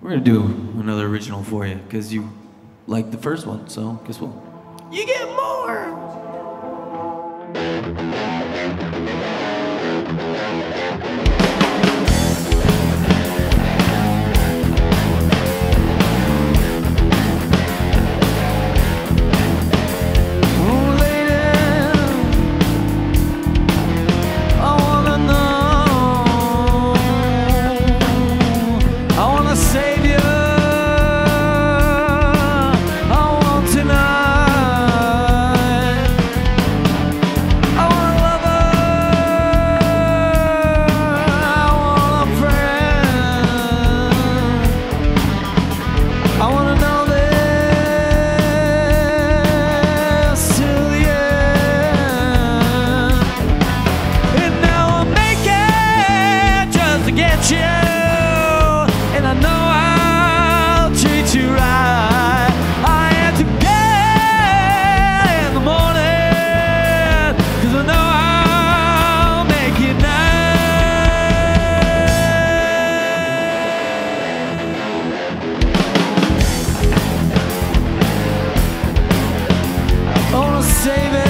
We're gonna do another original for you because you liked the first one. So guess what? You get more. save it.